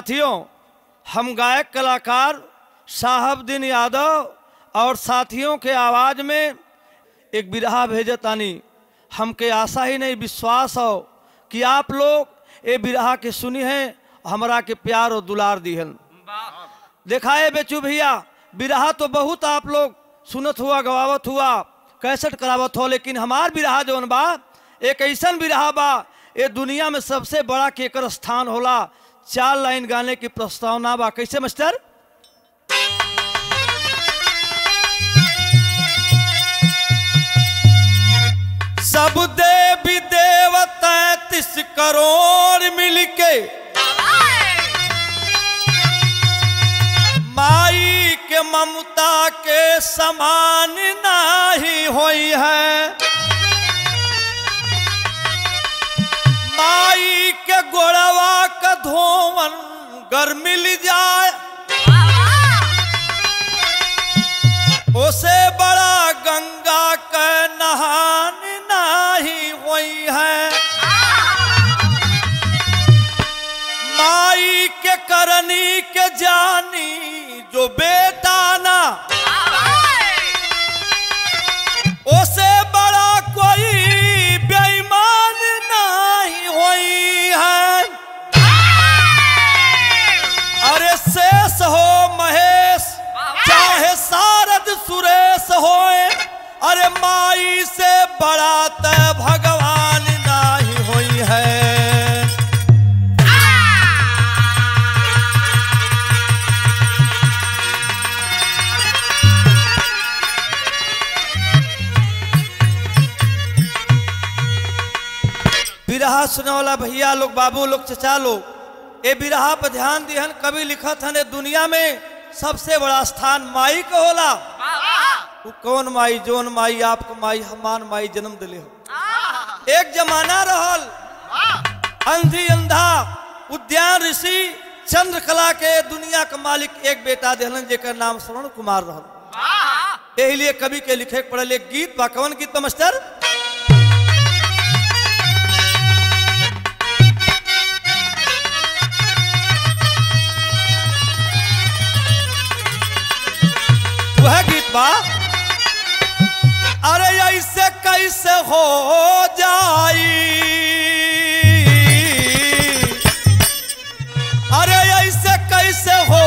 साथियों, हम गायक कलाकार साहबदीन यादव और साथियों के आवाज़ में एक बिरहा भेजे तानी। हमके आशा ही नहीं, विश्वास हो कि आप लोग ये बिरहा के सुनी हैं, हमरा के प्यार और दुलार दिहन। देखा है बेचू भैया बिरहा तो बहुत आप लोग सुनत हुआ, गवावत हुआ, कैसेट करावत हो, लेकिन हमार बिरहा जौन बा, एक ऐसा बिरहा बा ये दुनिया में सबसे बड़ा केकर स्थान होला चार लाइन गाने की प्रस्तावना बा कैसे मास्टर? सब देवी देवता तीस करोड़ मिलके। माई के ममता के समान नाही होई है। माई के गोड़वा का धोवन गर मिल जाए। उसे बड़ा गंगा के नहान नाही होई है। माई के करनी के जानी जो बेटा माई से बड़ा त भगवान नहीं हुई है। बिरहा सुने वाला भैया लोग, बाबू लोग, चचा लोग ये बिरहा पर ध्यान दिहन कभी लिखत हन दुनिया में सबसे बड़ा स्थान माई का होला। वो कौन माई जोन माई आपको माई हमान माई जन्म दिले हो। एक जमाना रहल। अंधी अंधा उद्यान ऋषि चंद्रकला के दुनिया का मालिक एक बेटा देहलन जेकर नाम श्रवण कुमार रहल। यही लिए कवि के लिखे के पड़ल एक गीत बा। कौन गीत मास्टर? वह गीत बा ऐसे कैसे हो जाई? अरे ऐसे कैसे हो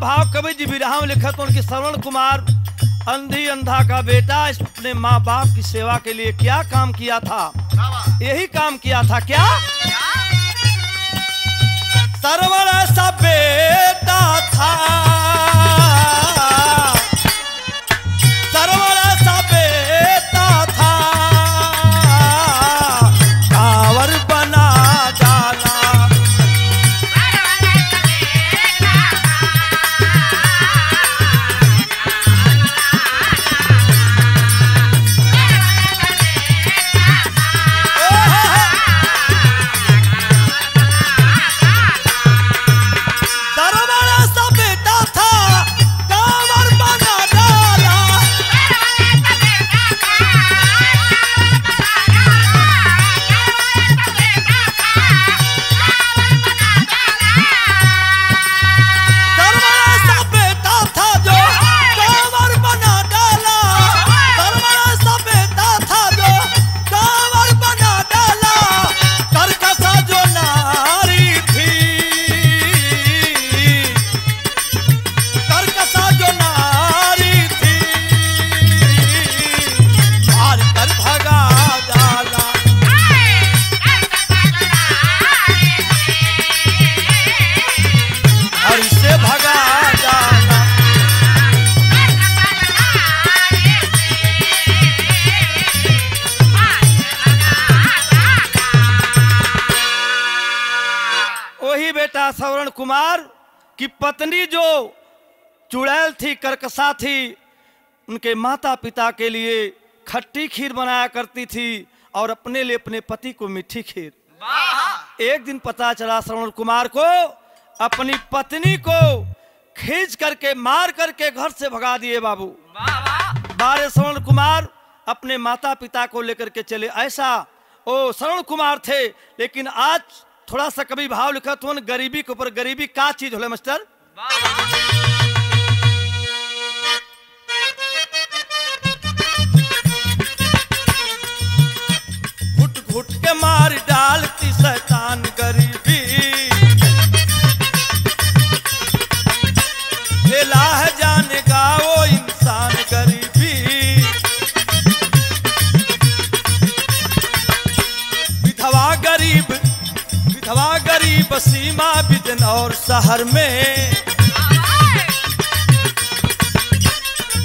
इतना बढ़िया भाव कवि जी विराम लिखत, उनके श्रवण कुमार, अंधी अंधा का बेटा अपने माँ बाप की सेवा के लिए क्या काम किया था? यही काम किया था क्या? सरवण सा बेटा था। की पत्नी जो चुड़ैल थी करकसा थी उनके माता पिता के लिए खट्टी खीर बनाया करती थी और अपने लिए अपने पति को मीठी खीर। एक दिन पता चला श्रवण कुमार को अपनी पत्नी को खींच करके मार करके घर से भगा दिए बाबू। बारे श्रवण कुमार अपने माता पिता को लेकर के चले। ऐसा ओ श्रवण कुमार थे लेकिन आज थोड़ा सा कभी भाव लिखा तो गरीबी के ऊपर, गरीबी का चीज़ होले मास्टर? घुट घुट के मार डालती शैतान गरीब सीमा बिजन और शहर में।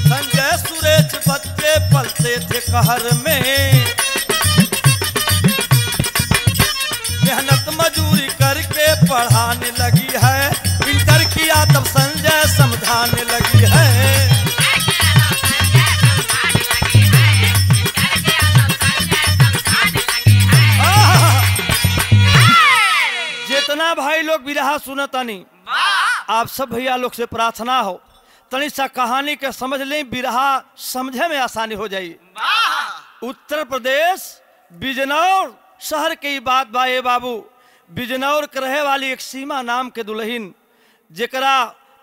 संजय सुरेश बच्चे पलते थे कहर में। मेहनत मजूरी करके पढ़ाने लगी है। इंटर किया तब संजय समझाने लगी है। विरहा सुनतानी आप सब भैया लोग से प्रार्थना हो। तनी सा कहानी के समझ लें विरहा समझे में आसानी हो जाई उत्तर प्रदेश बिजनौर शहर के बात बा ए बाबू। बिजनौर के रहे वाली एक सीमा नाम के दुल्हन जेकरा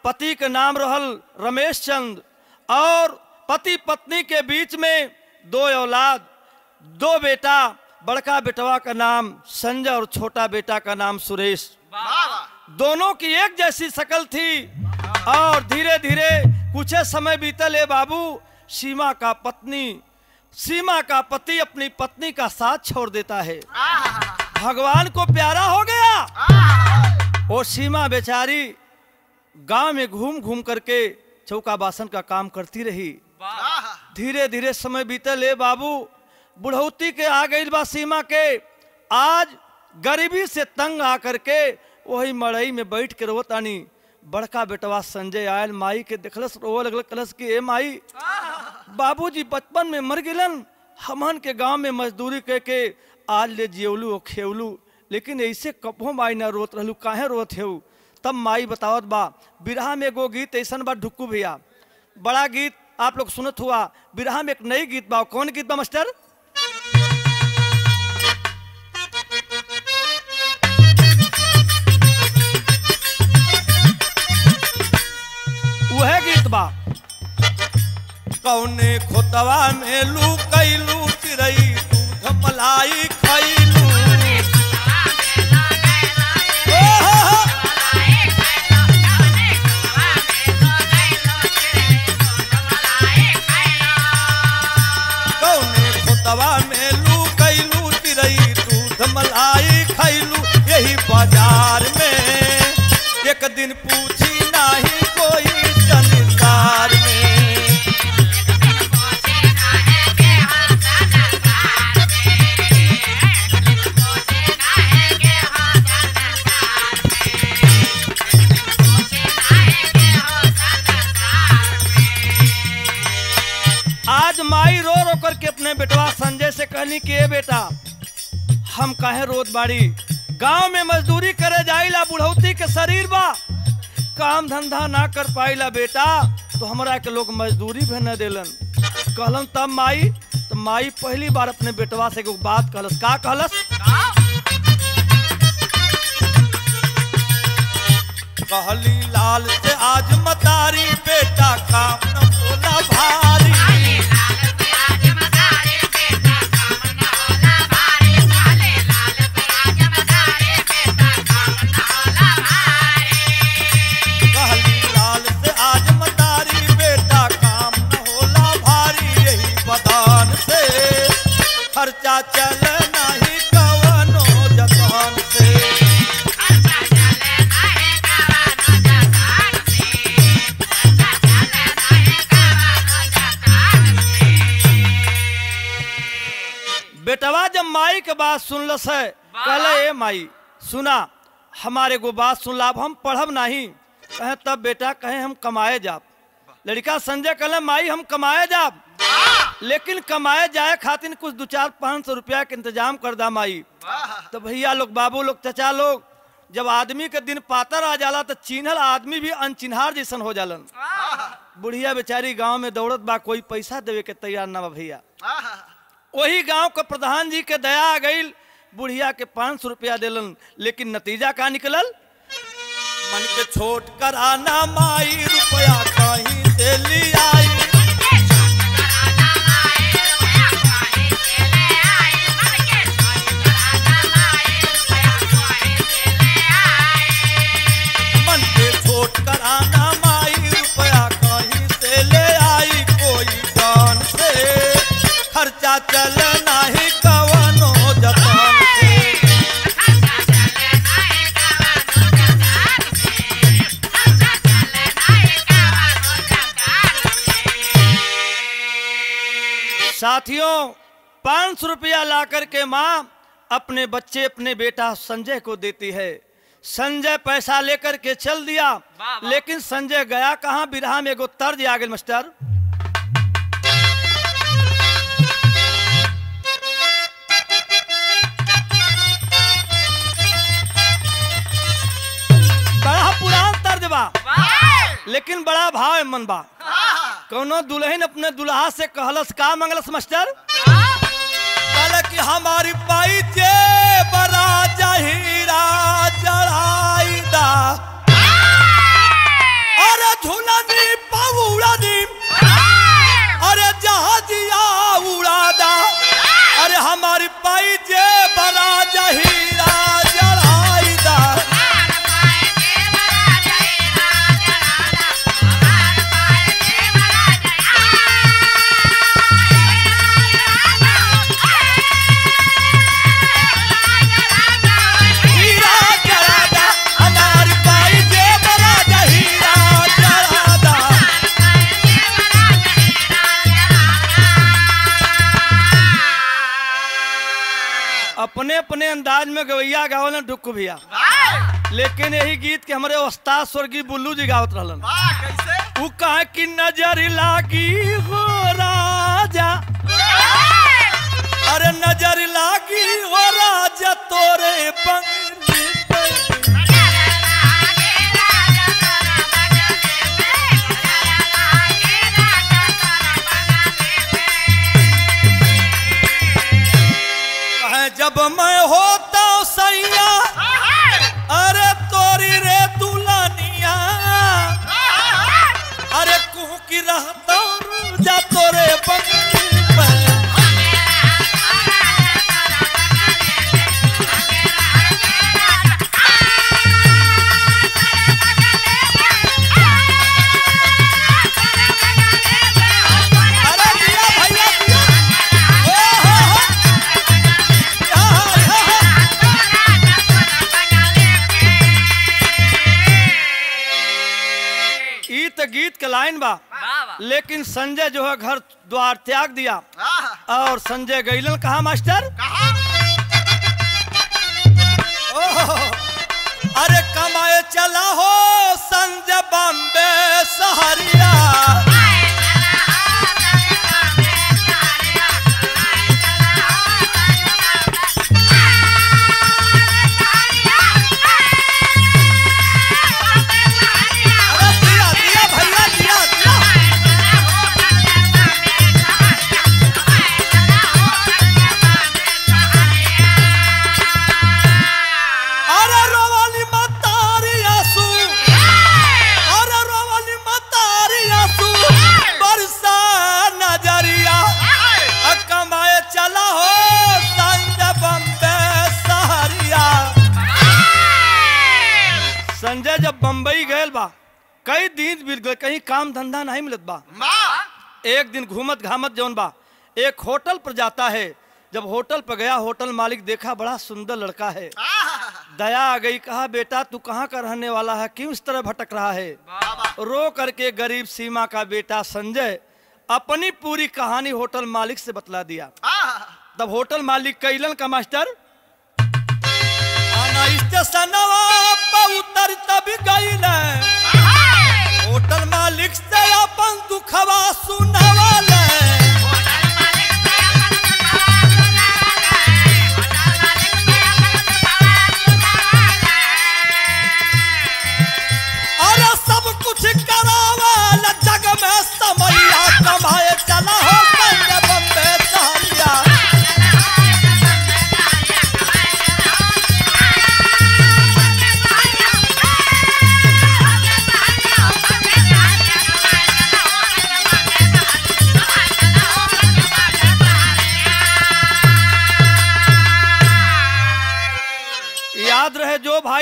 पति के नाम रहल रमेश चंद और पति पत्नी के बीच में दो औलाद दो बेटा बड़का बेटवा का नाम संजय और छोटा बेटा का नाम सुरेश। दोनों की एक जैसी शक्ल थी। और धीरे धीरे कुछ समय बीतल है बाबू सीमा का पत्नी सीमा का पति अपनी पत्नी का साथ छोड़ देता है। भगवान को प्यारा हो गया। वो सीमा बेचारी गाँव में घूम घूम करके चौका बासन का काम करती रही। धीरे धीरे समय बीतल ले बाबू बुढ़ौती के आ गई बा सीमा के। आज गरीबी से तंग आ करके वही मड़ई में बैठ के रोतानी बड़का बेटवा संजय आयल, माई के देखलस रोवे लगल कलस की, ए माई, बाबूजी बचपन में मर गिलन हमन के गाँव में मजदूरी कह के, आज ले जियवलू और खेवलू। लेकिन ऐसे कबो माई ना रोत रहलू, काहे रोत हेऊ तब माई बतावत बा, बिरहा में एगो गीत ऐसा बा ढुक्कू भैया। बड़ा गीत आप लोग सुनत हुआ, बिरहा में एक नई गीत बा कौन गीत बा, मास्टर? बा। कौने खोतवा में लू कैलू, चिरई, दूध, मलाई खैलू मलाई खैलू यही बाज़ार में एक दिन पूछी से कहनी कि, ए बेटा, हम काहे रोत बाड़ी? गाँव में मजदूरी करे जाइला बुढ़ौती के शरीर बा। काम धंधा ना कर पाइला बेटा तो हमरा के लोग मजदूरी भी न देलन। कहलन, तब माई तो माई पहली बार अपने बेटवा से एगो बात कहलस। का कहलस? कहली, लाल से आज मतारी, बेटा, काम न बोला भारी। सुनलस है। कहले ए माई सुना हमारे को बात सुन ला अब हम पढ़ब नहीं। कहे तब बेटा कहे हम कमाए जाब। लड़का संजय कहले माई हम कमाए जाब। लेकिन कमाए जाए खातिर कुछ दो चार पाँच सौ रुपया के इंतज़ाम कर दा माई। तो भैया लोग बाबू लोग चचा लोग जब आदमी के दिन पातर आ जाला तो चिन्हल आदमी भी अनचिन्हार जैसन हो जालन। बुढ़िया बेचारी गाँव में दौड़त बा कोई पैसा देवे के तैयार ना बा भैया। वही। गाँव के प्रधान जी के दया आ गई बुढ़िया के पाँच सौ रुपया दिलन लेकिन नतीजा का निकलल? मन के छोट कर आना माई रुपया कहीं से लियाई मन साथियों पाँच सौ रुपया ला करके माँ अपने बच्चे अपने बेटा संजय को देती है। संजय पैसा लेकर के चल दिया वाह, वाह। लेकिन संजय गया कहाँ? बिरहा में एगो तर्ज आ गई मास्टर। बड़ा पुरान तर्ज बा लेकिन बड़ा भाव है मन बा। कौनो दुल्हन अपने दुल्हा से कहलस, का मंगलस मास्टर? कहल कि, हमारी पाई जे बरा जहीरा चढ़ाई दा अरे झूलनी पौड़नी अरे जहाजिया उड़ा दा अरे हमारी पाई जे अपने अपने अंदाज में गवैया गावल डुक भैया। लेकिन यही गीत के हमारे उस्ताद स्वर्गीय बुल्लू जी गावत रहलन। उ कहे कि नज़र लागी हो राजा? अरे नज़र लागी हो राजा तोरे बंगली जब मैं होता सैया, अरे तोरी रे दुलानिया अरे कुह की रहता जा तोरे बंगली। ई तो गीत के लाइन बा। लेकिन संजय जो है घर द्वार त्याग दिया। और संजय गैलन कहा मास्टर? अरे कमाए चला हो संजय बॉम्बे सहरिया। बम्बई गए बा। कई दिन बीत गए कहीं काम धंधा नहीं मिलत बा। एक दिन घूमत घामत जौन बा। एक होटल पर जाता है। जब होटल पर गया होटल मालिक देखा बड़ा सुंदर लड़का है। दया आ गई कहा बेटा तू कहाँ का रहने वाला है? क्यों इस तरह भटक रहा है? रो करके गरीब सीमा का बेटा संजय अपनी पूरी कहानी होटल मालिक से बतला दिया। तब होटल मालिक कैलन का मास्टर स्टेशनवा पर उतर तब न होटल मालिक से अपन दुखवा सुनवाले। अरे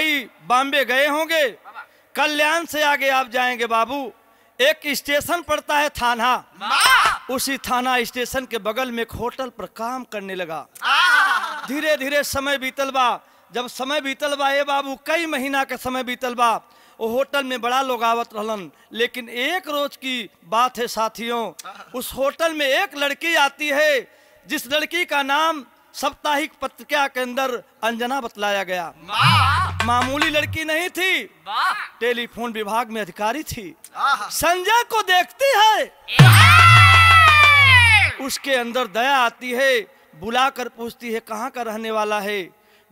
भाई बॉम्बे गए होंगे। कल्याण से आगे आप जाएँगे बाबू। एक स्टेशन पड़ता है थाना। उसी थाना स्टेशन के बगल में एक होटल पर काम करने लगा। धीरे धीरे समय बीतल बा जब समय बीतल बा ए बाबू कई महीना के समय बीतल बा वो होटल में बड़ा लोग आवत रहलन। लेकिन एक रोज की बात है साथियों उस होटल में एक लड़की आती है जिस लड़की का नाम साप्ताहिक पत्रिका के अंदर अंजना बतलाया गया। मामूली लड़की नहीं थी। टेलीफोन विभाग में अधिकारी थी। संजय को देखती है। उसके अंदर दया आती है बुलाकर पूछती है कहाँ का रहने वाला है?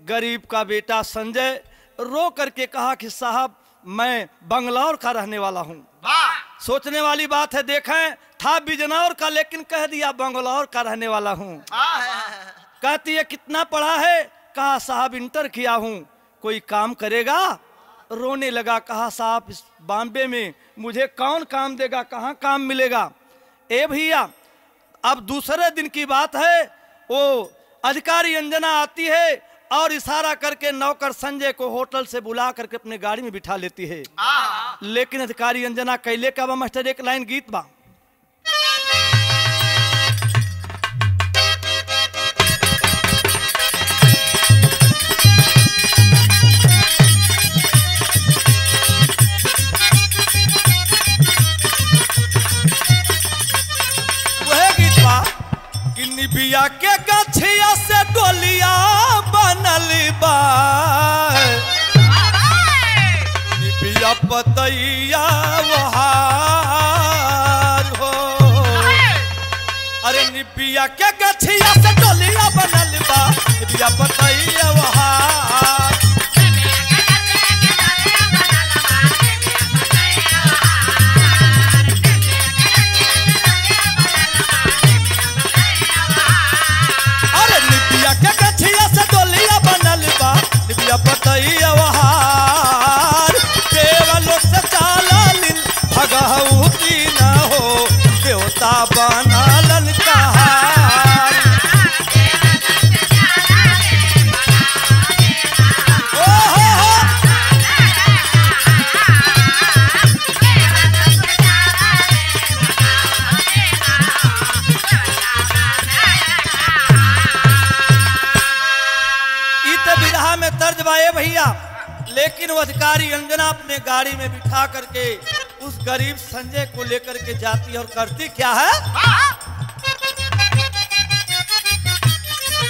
गरीब का बेटा संजय रो करके कहा कि साहब मैं बंगलौर का रहने वाला हूँ। सोचने वाली बात है देखें था बिजनौर का लेकिन कह दिया बंगलौर का रहने वाला हूँ। कहती है कितना पढ़ा है? कहा साहब इंटर किया हूँ। कोई काम करेगा? रोने लगा कहा साहब इस बॉम्बे में मुझे कौन काम देगा? कहाँ काम मिलेगा? ए भैया अब दूसरे दिन की बात है। वो अधिकारी अंजना आती है और इशारा करके नौकर संजय को होटल से बुला करके अपने गाड़ी में बिठा लेती है। लेकिन अधिकारी अंजना कैले का बा मास्टर एक लाइन गीत बा। निबिया के गछिया से डोलिया बनल बा। पतैया हो। अरे निपिया के गछिया से डोलिया बनल बा। पतैया वहार निबिया पतैया वहार केवल से चाललिन अधिकारी अंजना अपने गाड़ी में बिठा करके उस गरीब संजय को लेकर के जाती और करती क्या है?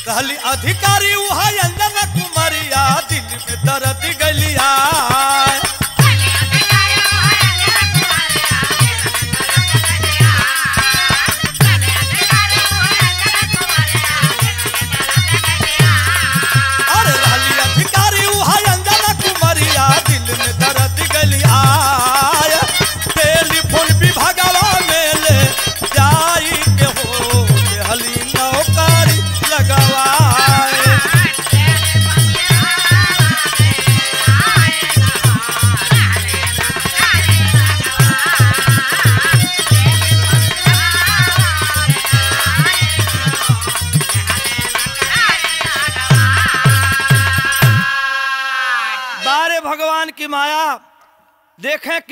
कहली, अधिकारी वहा अंजना कुमारिया, दिल में दर्द गलिया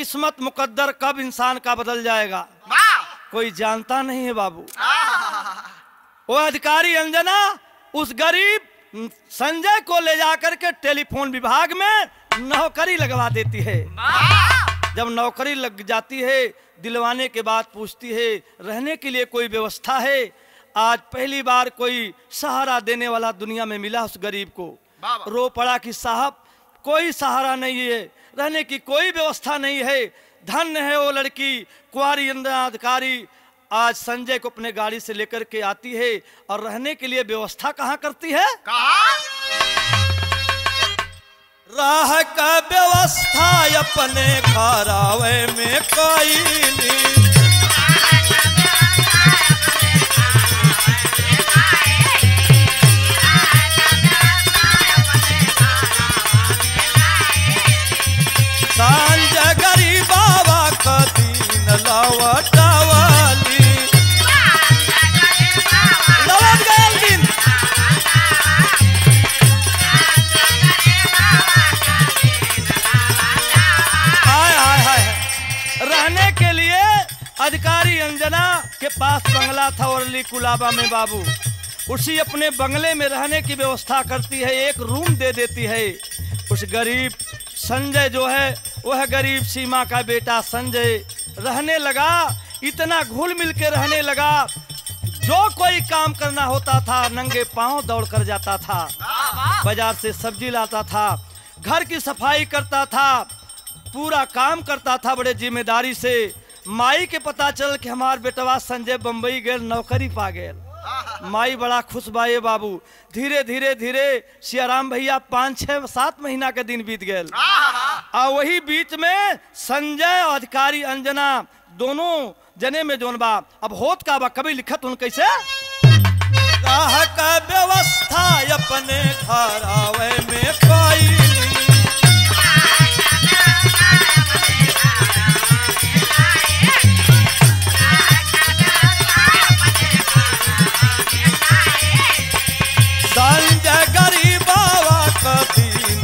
किस्मत मुकद्दर कब इंसान का बदल जाएगा? कोई जानता नहीं है बाबू। वो अधिकारी अंजना उस गरीब संजय को ले जाकर के टेलीफोन विभाग में नौकरी लगवा देती है। जब नौकरी लग जाती है दिलवाने के बाद पूछती है रहने के लिए कोई व्यवस्था है? आज पहली बार कोई सहारा देने वाला दुनिया में मिला उस गरीब को। रो पड़ा कि साहब कोई सहारा नहीं है। रहने की कोई व्यवस्था नहीं है। धन्य है वो लड़की कुआरी अधिकारी। आज संजय को अपने गाड़ी से लेकर के आती है और रहने के लिए व्यवस्था कहाँ करती है? राह का व्यवस्था अपने घरावे में कोई नहीं। रहने के लिए अधिकारी अंजना के पास बंगला था औरली कुलाबा में बाबू। उसी अपने बंगले में रहने की व्यवस्था करती है, एक रूम दे देती है। उस गरीब संजय जो है, वह गरीब सीमा का बेटा संजय रहने लगा, इतना घुल मिल के रहने लगा, जो कोई काम करना होता था, नंगे पाँव दौड़ कर जाता था, बाज़ार से सब्ज़ी लाता था, घर की सफ़ाई करता था, पूरा काम करता था बड़े ज़िम्मेदारी से। माई के पता चल कि हमार बेटवा संजय बम्बई गए नौकरी पा गए माई बड़ा खुश बाए बाबू। धीरे धीरे धीरे सियाराम भैया पाँच छः सात महीना के दिन बीत गए और वही बीच में संजय अधिकारी अंजना दोनों जने में जोन बा। अब होत का बा, कभी लिखत उन कैसे? का व्यवस्था अपने में कोई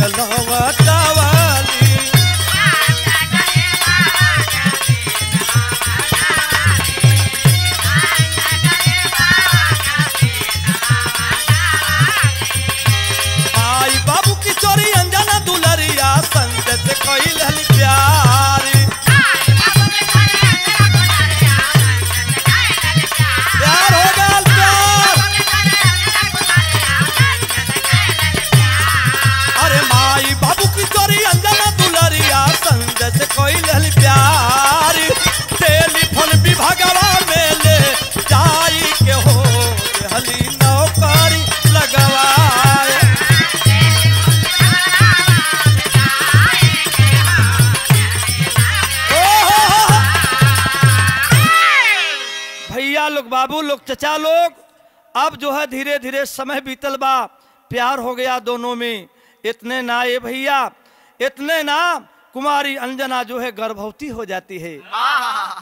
दीन चचा लोग अब जो है धीरे धीरे समय बीतल बा प्यार हो गया दोनों में। इतने ना ये भैया इतने ना कुमारी अंजना जो है गर्भवती हो जाती है।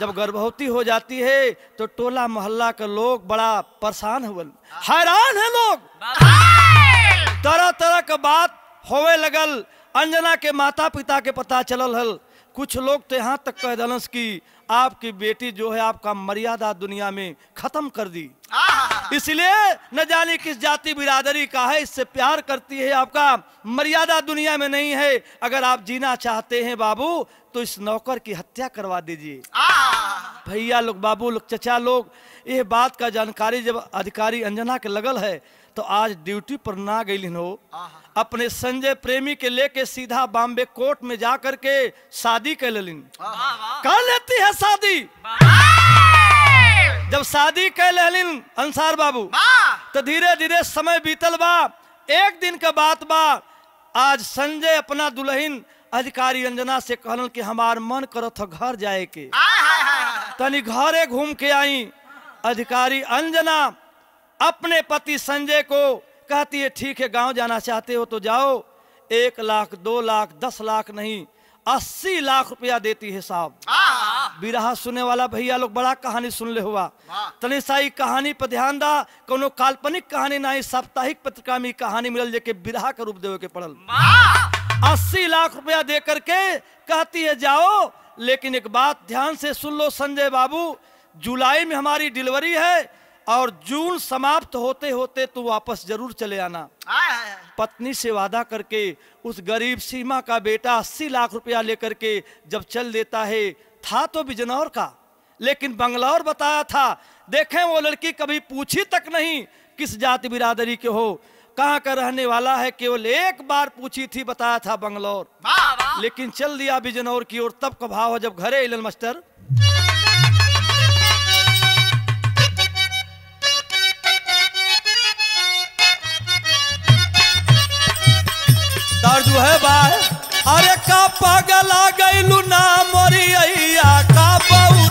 जब गर्भवती हो जाती है तो टोला मोहल्ला के लोग बड़ा परेशान हुए। हैरान है लोग। तरह तरह के बात होवे लगल। अंजना के माता पिता के पता चलल हल। कुछ लोग तो यहाँ तक कह दलस कि आपकी बेटी जो है आपका मर्यादा दुनिया में खत्म कर दी। इसलिए न जाने किस जाति बिरादरी का है इससे प्यार करती है आपका मर्यादा दुनिया में नहीं है। अगर आप जीना चाहते हैं बाबू तो इस नौकर की हत्या करवा दीजिए। भैया लोग बाबू लोग चचा लोग ये बात का जानकारी जब अधिकारी अंजना के लगल है तो आज ड्यूटी पर ना गई हो। अपने संजय प्रेमी के लेके सीधा बॉम्बे कोर्ट में जा करके शादी कर लेलिन। कर लेती है शादी। जब शादी कर लेलिन अंसार बाबू तो धीरे धीरे समय बीतल बा। एक दिन के बात बा। आज संजय अपना दुल्हन अधिकारी अंजना से कहलन कि हमार मन करत घर जाए के। तनी घरे घूम के आई। अधिकारी अंजना अपने पति संजय को कहती है ठीक है गाँव जाना चाहते हो तो जाओ। एक लाख दो लाख दस लाख नहीं अस्सी लाख रुपया देती है साहब। बिरहा सुने वाला भैया लोग बड़ा कहानी सुन ले हुआ। तनी साई कहानी पर ध्यान दा कोनो काल्पनिक कहानी नहीं साप्ताहिक पत्रिका में कहानी मिलल जेके बिरहा के रूप देवे के पड़ल। अस्सी लाख रुपया दे करके कहती है जाओ लेकिन एक बात ध्यान से सुन लो संजय बाबू जुलाई में हमारी डिलीवरी है और जून समाप्त होते होते तू वापस ज़रूर चले आना। पत्नी से वादा करके उस गरीब सीमा का बेटा अस्सी लाख रुपया लेकर के जब चल देता है था तो बिजनौर का लेकिन बंगलौर बताया था देखें वो लड़की कभी पूछी तक नहीं किस जाति बिरादरी के हो कहाँ का रहने वाला है केवल एक बार पूछी थी बताया था बंगलौर। लेकिन चल दिया बिजनौर की ओर तब का भाव है जब घरे इलन मास्टर। बाय अरे का गई लू ना मोरी अइया का बौरा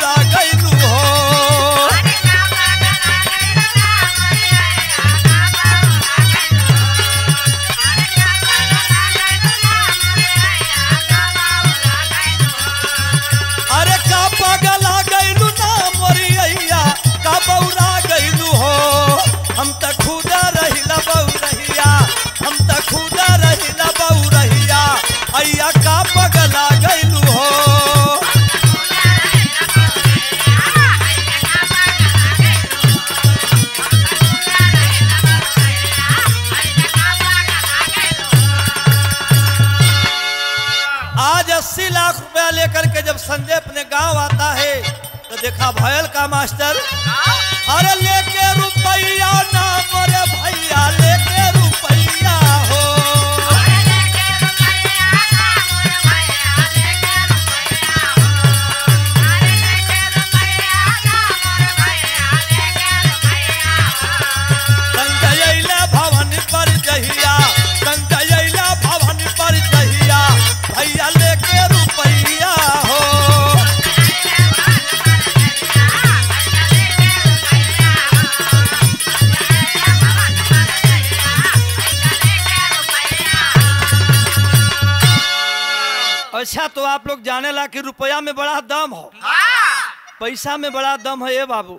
पैसा में बड़ा दम है ये बाबू।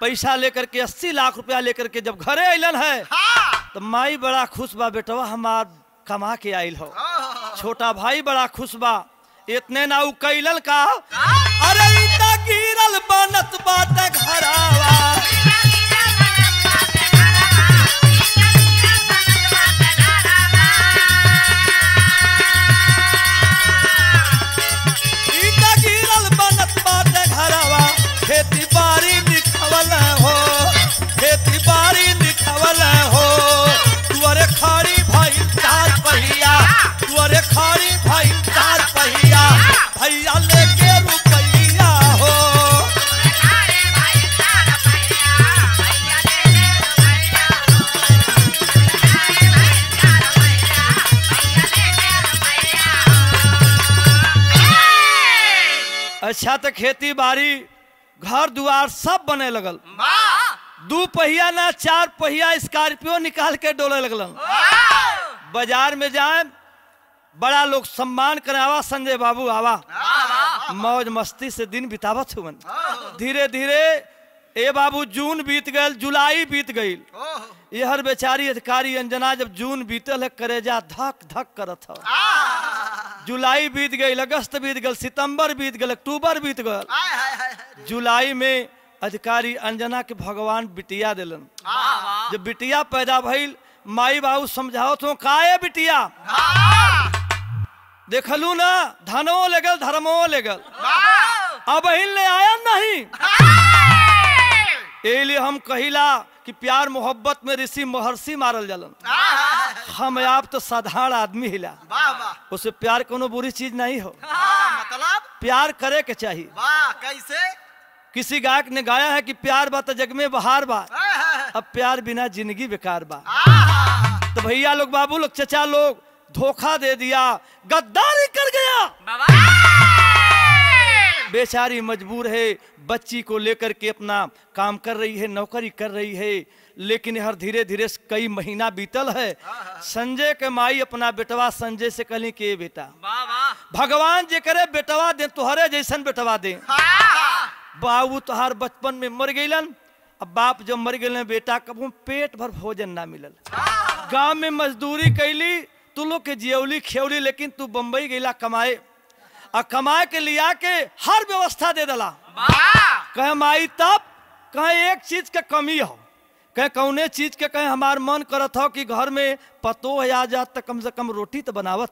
पैसा लेकर के अस्सी लाख रुपया लेकर के जब घरे अलन है तो माई बड़ा खुश बा बेटवा हमार कमा के आयल हो। छोटा भाई बड़ा खुश बा इतने ना उ कैलन का। अरे इतना गिरल बनत बात घरावा। अच्छा तो खेती बाड़ी घर दुआर सब बने लगल। दू पहिया ना चार पहिया स्कॉर्पियो निकाल के डोले लगलन। बाज़ार में जाए बड़ा लोग सम्मान करावा संजय बाबू आवा। मौज मस्ती से दिन बितावत हुवन। धीरे धीरे ए बाबू जून बीत गयल जुलाई बीत गईल ये हर बेचारी अधिकारी अंजना जब जून बीतल है करेजा धक धक करत हो। जुलाई बीत गई अगस्त बीत गल सितंबर बीत गल अक्टूबर बीत गल जुलाई में अधिकारी अंजना के भगवान बिटिया दिलन। जब बिटिया पैदा भइल माई बाबू समझाओ तो काए बिटिया? देखलू ना धनो ले गल धर्मो ले गल अब ले आया नहीं। ए लिए हम कहिला कि प्यार मोहब्बत में ऋषि महर्षि मारल जलन। हम आप तो साधारण आदमी हिला उसे प्यार कोनो बुरी चीज़ नहीं हो। हाँ, मतलब? प्यार करे के चाहिए कैसे? किसी गायक ने गाया है कि प्यार बा तो जग में बहार बा। आह, आह, अब प्यार बिना ज़िंदगी बेकार बा। तो भैया लोग बाबू लोग चचा लोग धोखा दे दिया गद्दारी कर गया। बेचारी मजबूर है बच्ची को लेकर के अपना काम कर रही है नौकरी कर रही है लेकिन हर धीरे धीरे कई महीना बीतल है। संजय के माई अपना बेटवा संजय से कहली कि "ए बेटा भगवान जे करे बेटवा दे तुहरे जैसन बेटवा दे। हाँ, बाबू तोहार बचपन में मर गईलन अब बाप जब मर गए बेटा कबू पेट भर भोजन ना मिलल। गाँव में मजदूरी कैली तू लोग के जियौली खेवली लेकिन तू बम्बई गईला कमाए। आ कमाए के लिया के हर व्यवस्था दे दला। कहे माई तब कहे एक चीज़ के कमी हो। कहे कौने चीज़ के कहे हमार मन करत हो कि घर में पतो है आ जात तो कम से कम रोटी तो बनावत।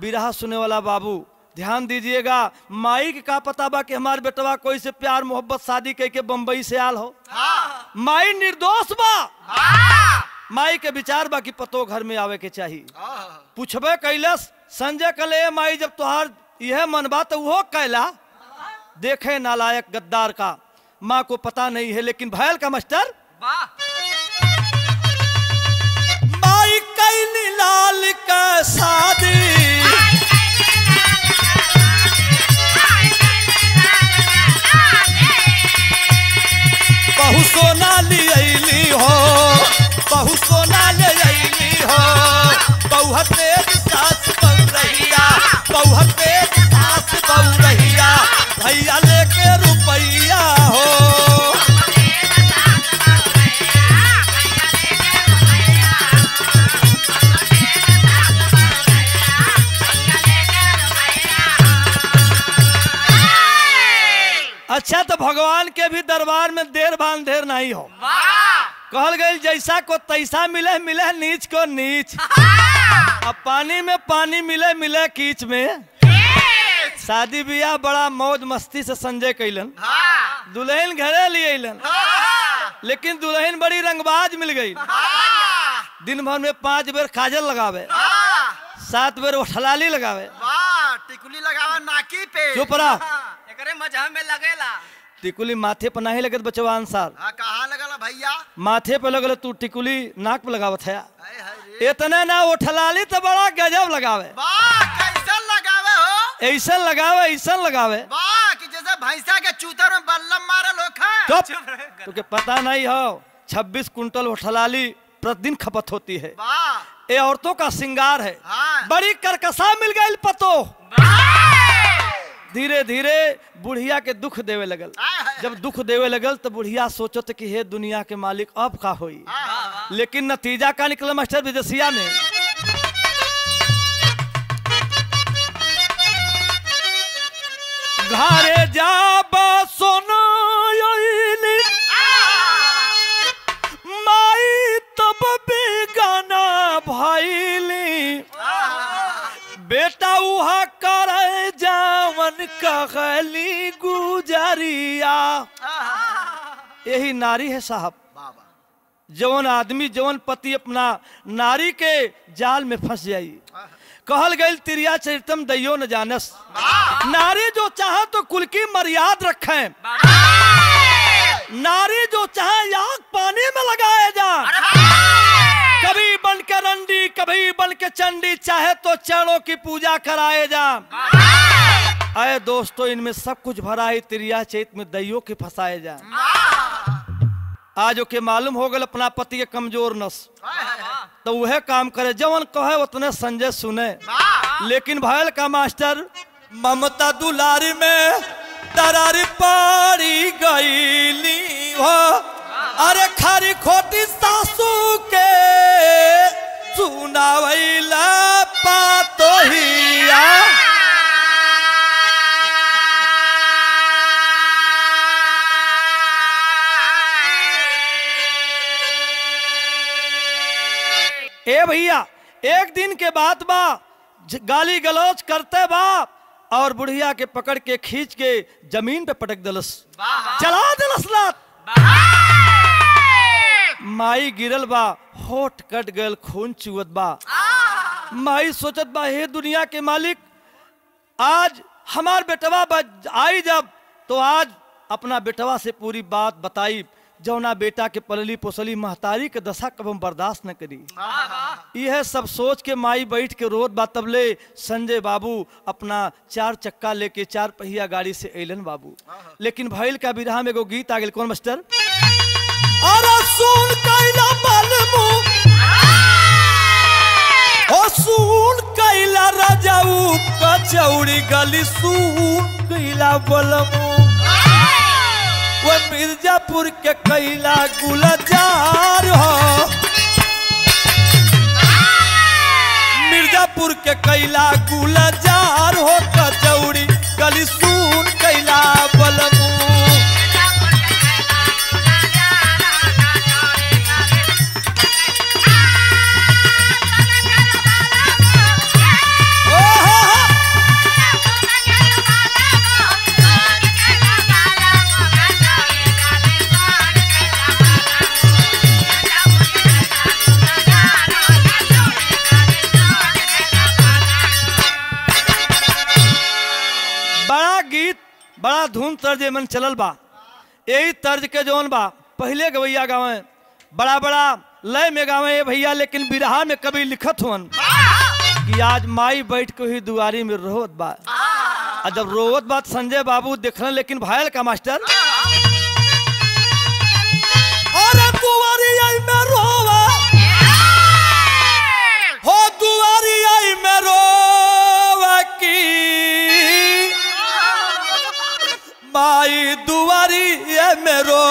बिरहा सुने वाला बाबू ध्यान दीजिएगा माई के का पता बा कि हमार बेटवा कोई से प्यार मोहब्बत शादी कह के बम्बई से आल हो। माई निर्दोष बा। माई के विचार बाकी पतो घर में आवे के चाहिए पूछबे कैलस संजय कले माई जब तुहार यह मन बा तो वो कैला। देखे नालायक गद्दार का। माँ को पता नहीं है लेकिन भैल का मास्टर। माई कैली लाल का शादी बहु सोना लियली हो बहु सोना हो। अच्छा तो भगवान के भी दरबार में देर बाँध देर नहीं हो। वाह! कहल गई जैसा को तैसा मिले मिले नीच को नीच। अब पानी में पानी मिले मिले कीच में। शादी ब्याह बड़ा मौज मस्ती से संजय कैलन हाँ। दुल्हन घरे लिए अइलन। हाँ लेकिन दुल्हन बड़ी रंगबाज मिल गई हाँ। दिन भर में पाँच बेर काजल लगावे। हाँ। सात बेर उठलाली लगावे। टिकुली लगावा नाकी पे। चुप रहा। एकरे मज़हब में लगेला। टिकुली माथे पर नहीं लगत बचवा अंसार हाँ कहाँ लगला भैया? माथे पे लगल तू टिकुली नाक पे लगावत है। हाय हाय रे। इतना ना उठलाली तो बड़ा गजब लगावे। लगावे हो? ऐसा लगावे ऐसा लगावे। कि जैसे भैंसा के चूतर में बल्लम मारल हो। पता नहीं हो छब्बीस कुंटल उठलाली प्रतिदिन खपत होती है। ये औरतों का श्रृंगार है। हाँ। बड़ी करकसा मिल गई पतो। धीरे धीरे बुढ़िया के दुख देवे लगल। हाय, जब दुख देवे लगल तो बुढ़िया सोचत कि हे दुनिया के मालिक अब का होई? हाँ, लेकिन नतीजा का निकल मास्टर विदेशिया में। घरे जाब सोना माई तब बेगाना भइली बेटा उहा कहली गुजरिया। यही नारी है साहब। जवन आदमी, जवन पति अपना नारी के जाल में फंस जाई। कहल गई तिरिया चरितम दैयो न जानस। नारी जो चाहे तो कुल की मर्याद रखे। नारी जो चाहे आग पानी में लगाए जा कभी बन के रंडी, कभी बन के चंडी, चाहे तो चरणों की पूजा कराए जा अरे दोस्तों इनमें सब कुछ भरा है तिरिया चेत में दैयो के फंसाए जाए। आज ओके मालूम हो गल अपना पति के कमज़ोर नस। तो वह काम करे जवन कहे उतने संजय सुने। लेकिन भयल का मास्टर ममता दुलारी में दरार पारी गईली हो। अरे खारी खोटी सासू के सुना सुनावैला पातोहिया। ए भैया एक दिन के बाद बा गाली गलौज करते बा और बुढ़िया के पकड़ के खींच के ज़मीन पे पटक दलस। चला दलस लात। माई गिरल बा होठ कट गल खून चुवत बा। माई सोचत बा हे दुनिया के मालिक आज हमार बेटवा आई जब तो आज अपना बेटवा से पूरी बात बताई। जौना बेटा के पलली पोसली महतारी के दशा कब हम बर्दाश्त न करी। यह सब सोच के माई बैठ के रोत बा तबले संजय बाबू अपना चार चक्का लेके चार पहिया गाड़ी से अलन बाबू। लेकिन भैल का विरह में एगो गीत आ गए कौन मास्टर? सुन कैला रजाऊ कचौड़ी गली सुन कैला बलमु। वो मिर्जापुर के कैला गुलजार हो। मिर्जापुर के कैला गुलजार हो कचौड़ी गली, सुन कैला बलमू बड़ा धूम तर्ज मन चलल बा। यही तर्ज के जौन बा पहले गवैया गावे बड़ा बड़ा लय में गावे ये भैया लेकिन बिरहा में कभी लिखत हुन कि आज माई बैठ के ही दुआरी में रोवत बा। और जब रोवत बात संजय बाबू देखने लेकिन भायल का मास्टर। अरे दुआरी आई में रोवा। हो दुआरी आई में रोवा माई दुआरी ये मेरो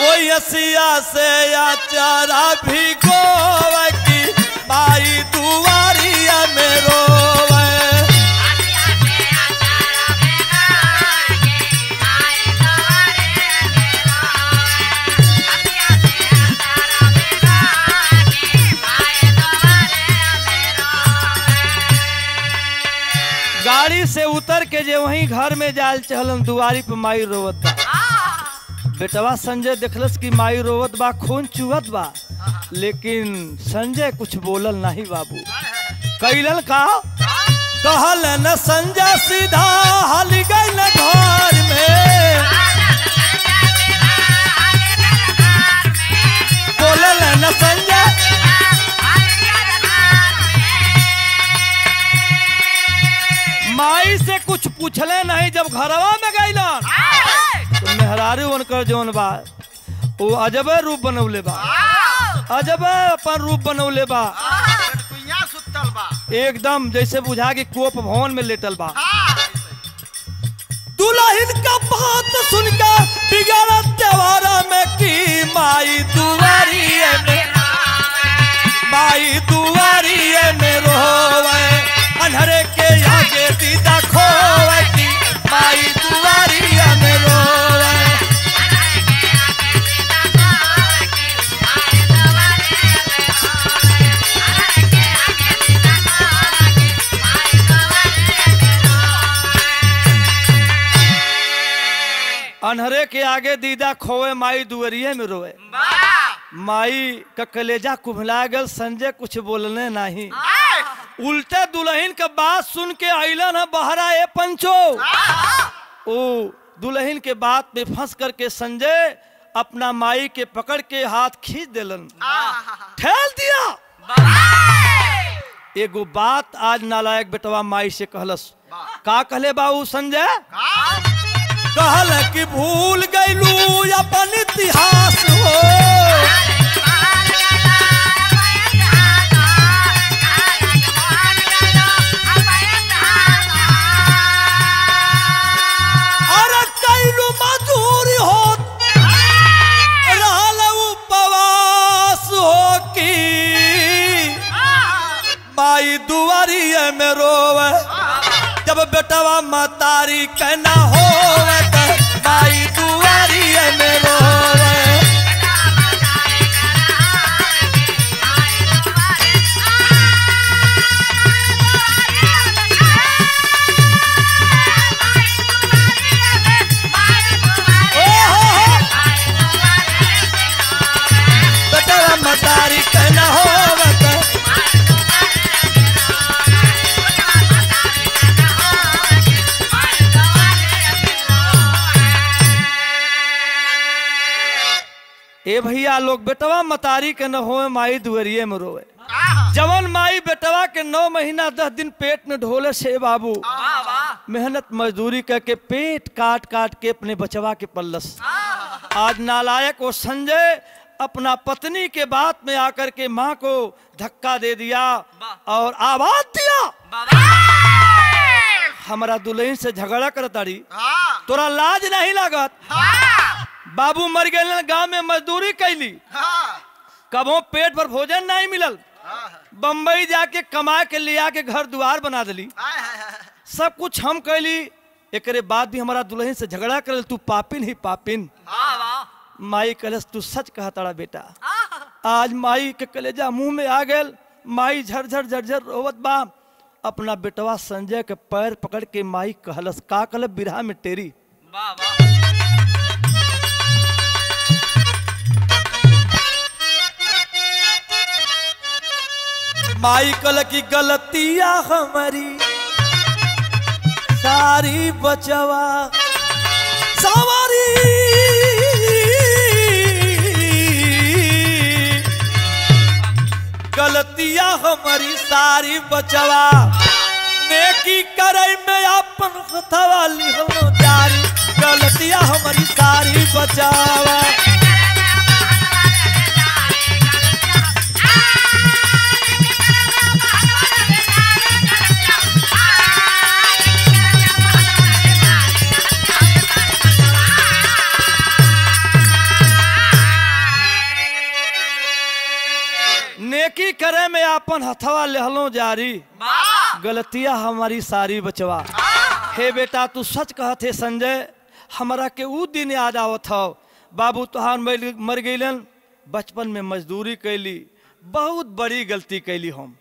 वो यसिया से आचारा भी गोवे की माई दुआरी ये में उतर के जे वहीं घर में जाल चहलन, दुआरी पे माई रोवत बा। बेटवा संजय देखलस कि माई रोवत बा, खून चुहत बा। लेकिन संजय कुछ बोलल नहीं बाबू। कैलन का? कहल न संजय सीधा हल गई घर में। बोलल न संजय। माई से कुछ पूछले नहीं जब घरवा में गईलन तो मेहरारू उनकर जौन बा वो अजबे रूप बनौले बा। अजबे अपन रूप बनौले बा। एकदम जैसे बुझा कि कोप भवन में लेटल बा। हाँ दुल्हन का बात सुन के बिगड़ त्योहार में की माई दुआरी में माई दुआरी में रोवे। अनहरे के आगे दीदा की माई दुआरी में रोवे अनहरे के आगे दीदा माई दुआरिये में माई का कलेजा कुभला गल संजय कुछ बोलने नहीं। उल्टे दुल्हन के बात सुन के अलन है बहरा ए पंचो। ओ दुल्हन के बात में फंस करके संजय अपना माई के पकड़ के हाथ खींच दिलन। ठेल दिया। एगो बात आज नालायक बेटवा माई से कहलस। का कहले बाबू संजय? कहल कि भूल गईलू, अपन इतिहास हो। माई दुआरी में रोवे, जब बेटवा मतारी कहना होवे। दुआरी भैया लोग बेटवा मतारी के न होवे माई दुआरिये में रोवे जवन माई बेटवा के नौ महीना दस दिन पेट में ढोले से बाबू। मेहनत मजदूरी करके पेट काट काट के अपने बचवा के पल्लस। आज नालायक वो संजय अपना पत्नी के बात में आकर के माँ को धक्का दे दिया और आवाज़ दिया। हमारा दुल्हन से झगड़ा करताड़ी हाँ। तोरा लाज नहीं लागत? हाँ। बाबू मर गए गाँव में मजदूरी कैली। हाँ। कबो पेट पर भोजन नहीं मिलल। हाँ बम्बई जाके कमा के ले आके घर द्वार बना दिली। सब कुछ हम कैली। एक बाद भी हमारा दुल्हन से झगड़ा कर तू पापिन ही पापिन। माई कलस तू सच कहा ताड़ा बेटा। आज माई के कलेजा मुँह में आ गए माई झरझर झरझर रोवत बा। अपना बेटवा संजय के पैर पकड़ के माई कहलस का कहल बिरहा में टेरी? माई कल की गलतिया हमारी। सारी बचवा। सवारी। गलतियाँ हमारी, सारी बचवा। नेकी करे में अपन हथवा लिहलो जारी। गलतियाँ हमारी, सारी बचावा। अपन हथवा लेहलो जारी। गलतियाँ हमारी सारी बचवा। हे बेटा तू सच कहत है संजय हमरा के ऊ दिन याद आवत हो। बाबू तुहार मर गईलन बचपन में मजदूरी कैली बहुत बड़ी गलती कैली हम।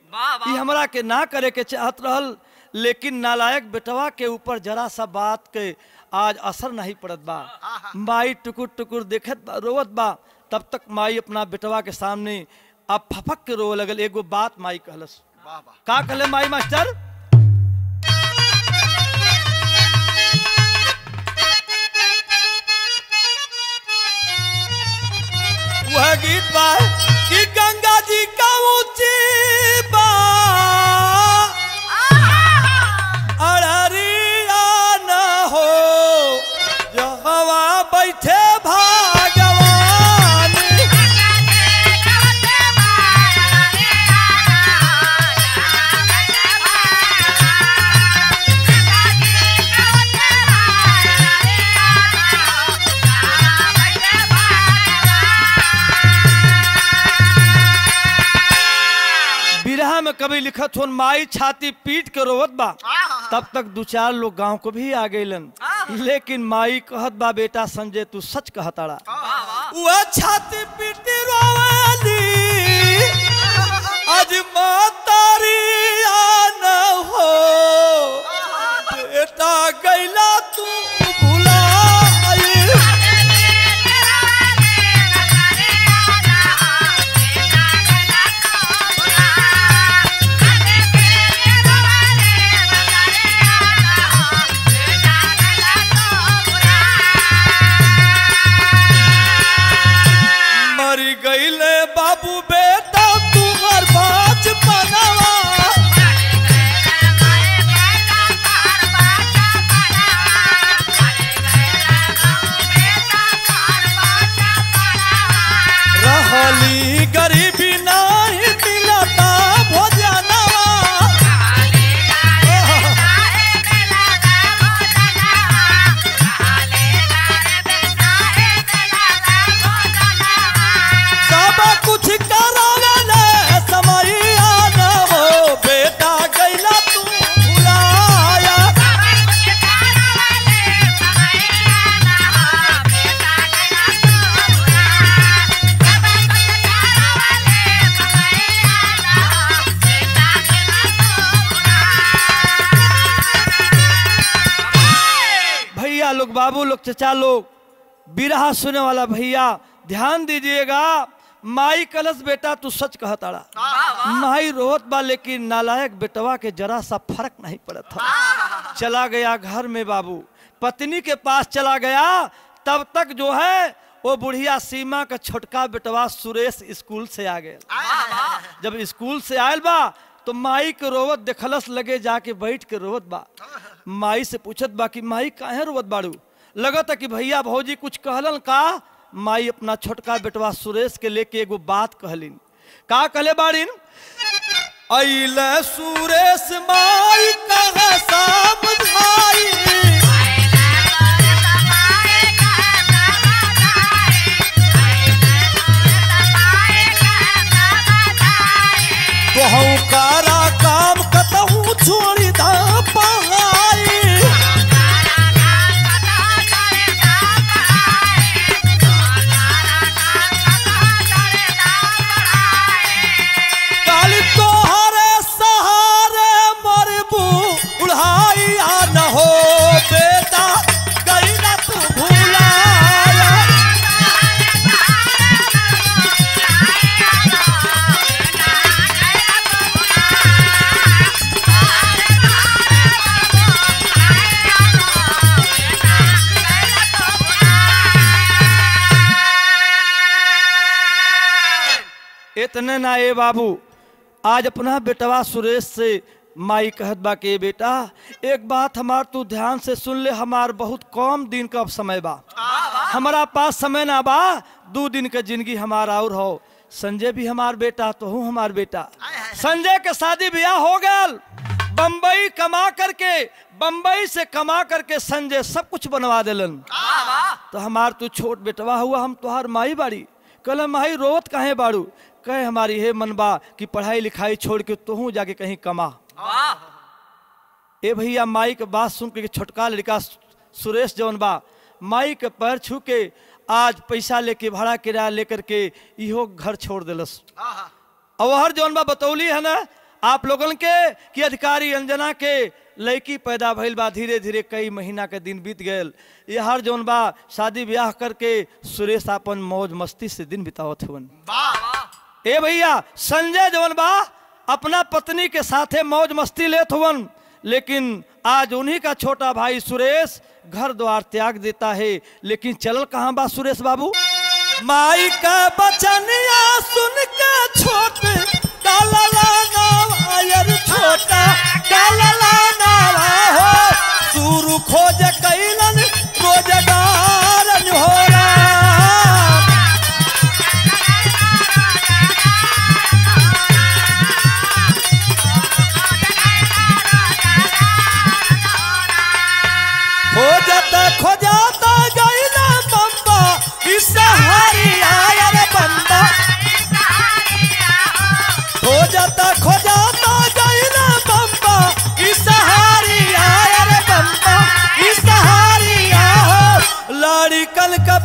ई हमरा के ना करे के चाहत रहल लेकिन नालायक बेटवा के ऊपर जरा सा बात के आज असर नहीं पड़त बा। माई टुकुर टुकुर देखत बा रोवत बा तब तक माई अपना बेटवा के सामने अब फपक के रोवे लगल एगो बात माई कहलस। का कहले माई मास्टर? वह गीत बा कि गंगा जी का ऊँची में कभी लिखत हो माई छाती पीट के रोवत बा। तब तक दो चार लोग गाँव को भी आ गईलन लेकिन माई कहत बा बेटा संजय तू सच कहताड़ा वह छाती पीटी रोवाली आज मातारी न हो। बेटा गैला तू भुलाई बाबू लोग चचा लोग बिरहा सुने वाला भैया ध्यान दीजिएगा माई कलश बेटा तू सच कहताड़ा माई रोहत बा लेकिन नालायक बेटवा के जरा सा फ़र्क नहीं पड़ा था चला गया घर में बाबू। पत्नी के पास चला गया तब तक जो है वो बुढ़िया सीमा का छोटका बेटवा सुरेश स्कूल से आ गया। जब स्कूल से आयल बा तो माई के रोवत देखलस लगे जाके बैठ के रोवत बा। माई से पूछत बा कि माई काहे रोवत बाड़ू? लगत कि भैया भौजी कुछ कहलन का? माई अपना छोटका बेटवा सुरेश के लेके एगो बात कहलिन। का कहले बाड़िन? अइले सुरेश माई कहा समझाई। कतहू छोड़ी। इतने ना ए बाबू। आज अपना बेटवा सुरेश से माई कहत बा के बेटा एक बात हमार तू ध्यान से सुन ले हमार बहुत कम दिन का अब समय बा। हमारा पास समय ना बा दो दिन का ज़िंदगी हमारा और हो। संजय भी हमार बेटा तो हूँ हमार बेटा। संजय के शादी ब्याह हो गल। बम्बई कमा करके बम्बई से कमा करके संजय सब कुछ बनवा दिलन। तो हमार तू छोट बेटवा हुआ हम तुहार माई बाड़ी। कल माई रोवत काहे बाड़ू? कहे हमारी हे मन बा कि पढ़ाई लिखाई छोड़ के तोहू जाके कहीं कमा। ए भैया माई के बात सुन के छोटका लड़का सुरेश जौन बा माई के पैर छू के आज पैसा लेके भाड़ा किराया लेकर के इहो घर छोड़ दिलस। अवहर जौन बा बतौली है ना आप लोगन के कि अधिकारी अंजना के लड़की पैदा भइल बा धीरे धीरे कई महीना के दिन बीत गए ये हर जौन बा शादी ब्याह करके सुरेश अपन मौज मस्ती से दिन बितावत हुवन। ए भैया, संजय जवन बा अपना पत्नी के साथे मौज मस्ती लेत हुवन, लेकिन आज उन्हीं का छोटा भाई सुरेश घर द्वार त्याग देता है। लेकिन चलल कहाँ बा सुरेश बाबू? माई का बचनिया सुन के छोटे छोटा काला हो, सुरु खोज कैलन रोज़गार इस हरिया रे बम्बा खोजता खोजता गईला बम्बा इस हरिया रे बम्बा इस हरिया हो लड़कन का बेचल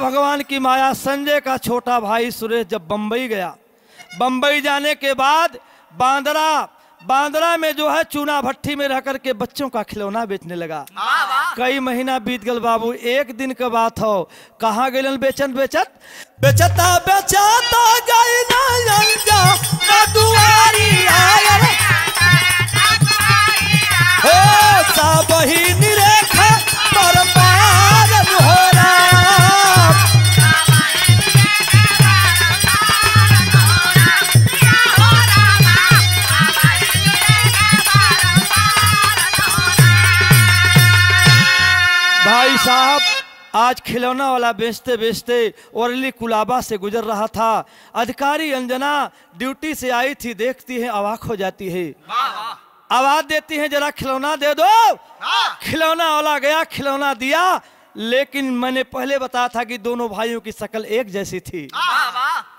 भगवान की माया संजय का छोटा भाई सुरेश जब बंबई गया। बंबई जाने के बाद बांद्रा बांद्रा में जो है चूना भट्टी में रह करके बच्चों का खिलौना बेचने लगा। कई महीना बीत गल बाबू एक दिन के बात हो कहा गलन बेचन बेचत बेचता? बेचता गई ना साहब आज खिलौना वाला बेचते बेचते औरली कुलाबा से गुजर रहा था। अधिकारी अंजना ड्यूटी से आई थी देखती है अवाक हो जाती है। आवाज़ देती है जरा खिलौना दे दो। खिलौना वाला गया खिलौना दिया। लेकिन मैंने पहले बताया था कि दोनों भाइयों की शक्ल एक जैसी थी।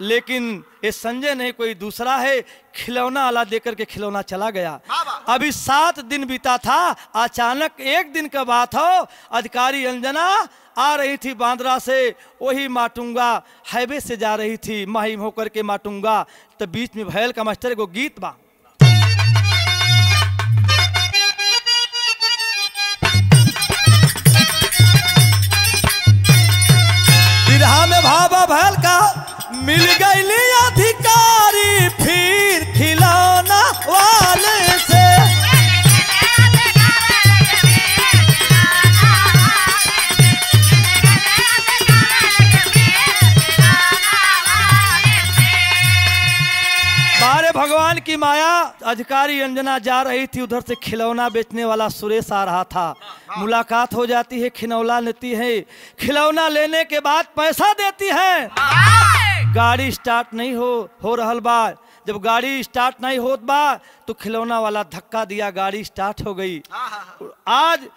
लेकिन ये संजय नहीं कोई दूसरा है। खिलौना वाला देकर के खिलौना चला गया। अभी सात दिन बीता था। अचानक एक दिन का बात हो। अधिकारी अंजना आ रही थी बांद्रा से। वही माटुंगा हाईवे से जा रही थी। माहिम होकर के माटुंगा। तो बीच में भैल का मास्टर को गीत बा। बिरहा में भावा भल का मिल गई अधिकारी फिर खिलौना वाले भगवान की माया अधिकारी अंजना जा रही थी उधर से खिलौना बेचने वाला सुरेश आ रहा था। मुलाकात हो जाती है खिलौना लेती है। खिलौना लेने के बाद पैसा देती है। गाड़ी स्टार्ट नहीं हो हो रहल बा। जब गाड़ी स्टार्ट नहीं होत बा तो खिलौना वाला धक्का दिया गाड़ी स्टार्ट हो गई। आज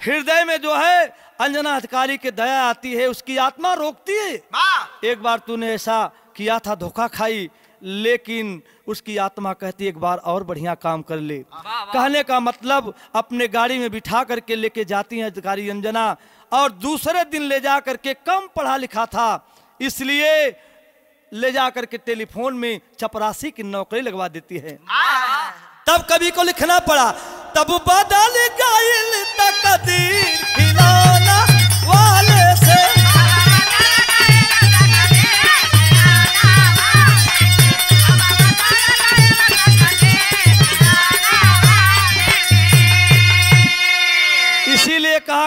हृदय में जो है अंजना अधिकारी के दया आती है उसकी आत्मा रोकती है। एक बार तूने ऐसा किया था धोखा खाई लेकिन उसकी आत्मा कहती एक बार और बढ़िया काम कर ले। कहने का मतलब अपने गाड़ी में बिठा करके लेके जाती हैं अधिकारी अंजना और दूसरे दिन ले जा करके कम पढ़ा लिखा था। इसलिए ले जा करके टेलीफोन में चपरासी की नौकरी लगवा देती है। तब कवि को लिखना पड़ा तब बदल गईल तकदीर खिलौना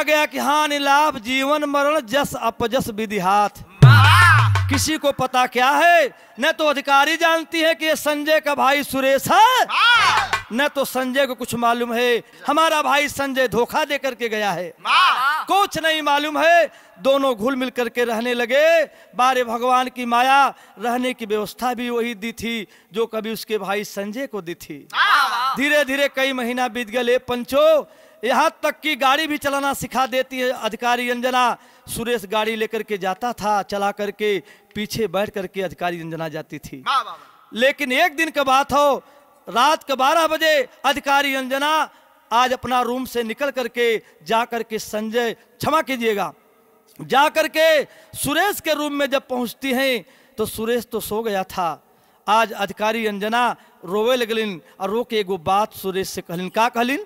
गया कि हानि लाभ जीवन, मरण, जस, अपजस, विधि, हाथ। किसी को पता क्या है? न तो अधिकारी जानती है कि ये संजय का भाई सुरेश है। न तो संजय को कुछ मालूम है। हमारा भाई संजय धोखा दे करके गया है। कुछ नहीं मालूम है। दोनों घुल मिल करके रहने लगे। बारे भगवान की माया, रहने की व्यवस्था भी वही दी थी, जो कभी उसके भाई संजय को दी थी। धीरे धीरे कई महीना बीत गए पंचो। यहाँ तक कि गाड़ी भी चलाना सिखा देती है अधिकारी अंजना। सुरेश गाड़ी लेकर के जाता था चला करके पीछे बैठ करके अधिकारी अंजना जाती थी। लेकिन एक दिन का बात हो रात के बारह बजे अधिकारी अंजना आज अपना रूम से निकल करके जा करके संजय क्षमा कीजिएगा। जा करके सुरेश के रूम में जब पहुँचती हैं तो सुरेश तो सो गया था। आज अधिकारी अंजना रोवे लगलिन और रो के एगो बात सुरेश से कहलिन। का कहलिन?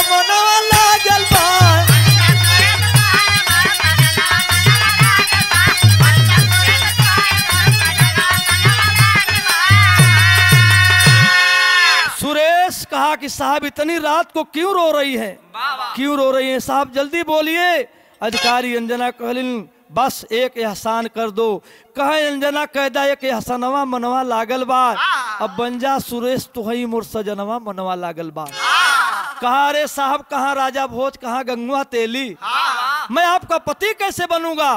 कि साहब इतनी रात को क्यों रो रही है? क्यों रो रही है? साहब जल्दी बोलिए। अधिकारी अंजना कहलिन बस एक एहसान कर दो। कहे अंजना कहदा एक एहसानवा मनवा लागल बा। अब बंजा सुरेश तुहई मोर सजनवा मनवा लागल बा। कहा रे साहब? कहाँ राजा भोज? कहाँ गंगुआ तेली? मैं आपका पति कैसे बनूँगा?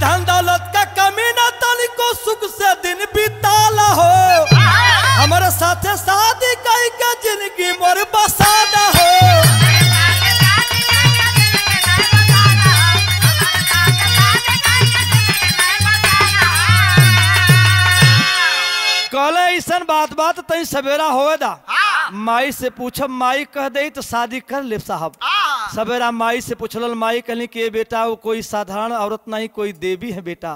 धन दौलत का कमी न तनिको सुख से दिन बिताला हो। हमारे साथ शादी कई के ज़िंदगी मोर बसाना हो। कहले ऐसा बात बात तई सवेरा होए दा। माई से पूछब माई कह दे तो शादी कर ले साहब। सवेरा माई से पूछल माई कहली कि बेटा वो कोई साधारण औरत नहीं कोई देवी है बेटा।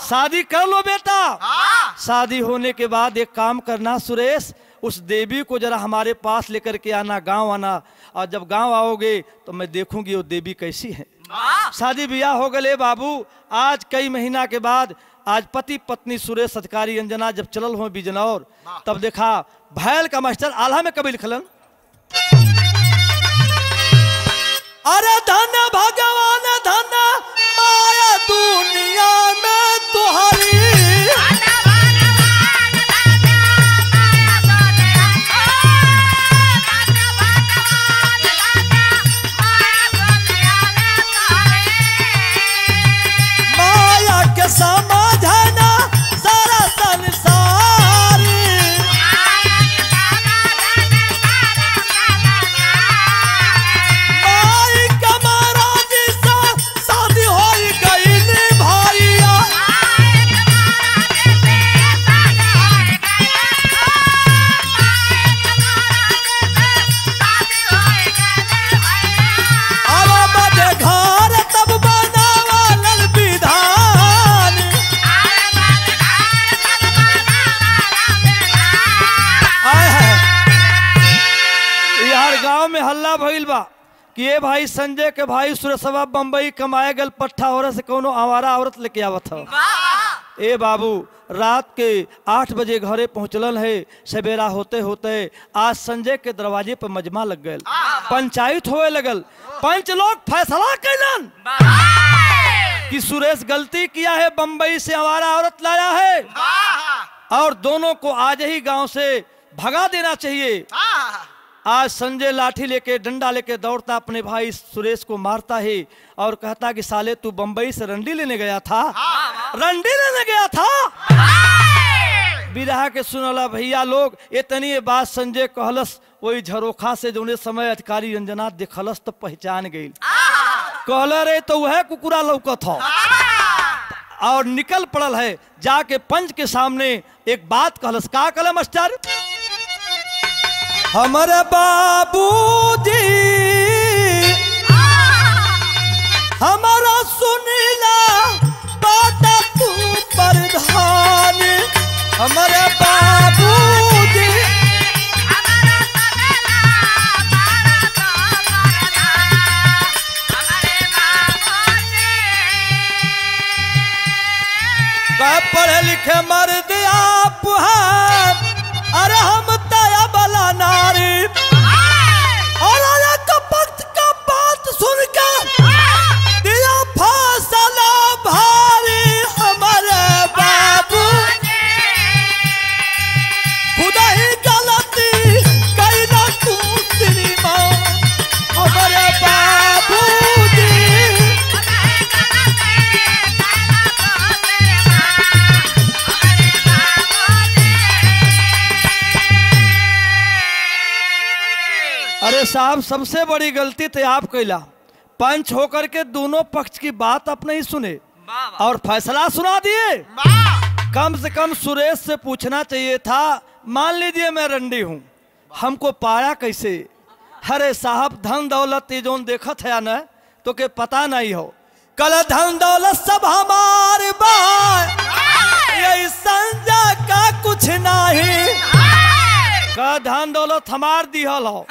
शादी कर लो बेटा। शादी होने के बाद एक काम करना सुरेश उस देवी को जरा हमारे पास लेकर के आना गाँव आना। और जब गाँव आओगे तो मैं देखूँगी वो देवी कैसी है। शादी ब्याह हो गए बाबू आज कई महीना के बाद आज पति पत्नी सुरेश अधिकारी अंजना जब चलल हो बिजनौर तब देखा भैल का मास्टर आल्हा में कभी लिखलन? अरे धन भगवान धन माया दुनिया में तुहरी गाँव में हल्ला भइल बा। कि ये भाई संजय के भाई सुरेशवा बम्बई कमाए गल पट्ठा औरत से कोनो आवारा औरत लेके आवत हो। ए बाबू रात के आठ बजे घरे पहुंचलन है सवेरा होते होते आज संजय के दरवाजे पर मजमा लग गए पंचायत होए लगल। पंच लोग फैसला कैलन कि सुरेश गलती किया है बम्बई से हमारा औरत लाया है। और दोनों को आज ही गाँव से भगा देना चाहिए। आज संजय लाठी लेके, डंडा लेके दौड़ता अपने भाई सुरेश को मारता है और कहता कि, साले, तू बंबई से रंडी लेने गया था? रंडी लेने गया था? बिरहा के सुनला, भैया लोग, इतनी बात संजय कहलस, वही झरोखा से जो समय अधिकारी अंजना देखलस तो पहचान गई। कहल रे तो वह कुकुरा लौकत हो। और निकल पड़ल है, जाके पंच के सामने एक बात कहलस, का कहल मास्टर हमारे बाबू जी हमारा सुनीला बात तू प्रधान। हमारे बाबू जी पढ़े लिखे मर्द आप हैं। अरे हम अरे साहब सबसे बड़ी गलती तो आप कैला। पंच होकर के दोनों पक्ष की बात आप नहीं सुने। और फैसला सुना दिए? कम से कम सुरेश से पूछना चाहिए था मान लीजिए मैं रंडी हूँ। हमको पाया कैसे? अरे साहब धन दौलत ये जोन देखत है न तो के पता नहीं हो। कल धन दौलत सब हमारे बाय। यही संजा का कुछ नहीं। का धन दौलत हमार दिहल हो।